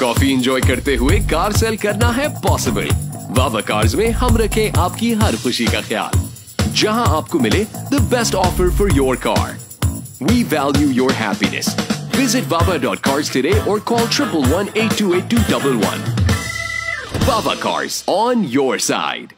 Coffee enjoy करते हुए car cell करना है पॉसिबल। वावा कार्स में हम रखें आपकी हर खुशी का ख्याल। जहाँ आपको मिले the best offer for your car we value your happiness visit Baba dot cars today और call triple one eight two eight two double one Baba cars on your side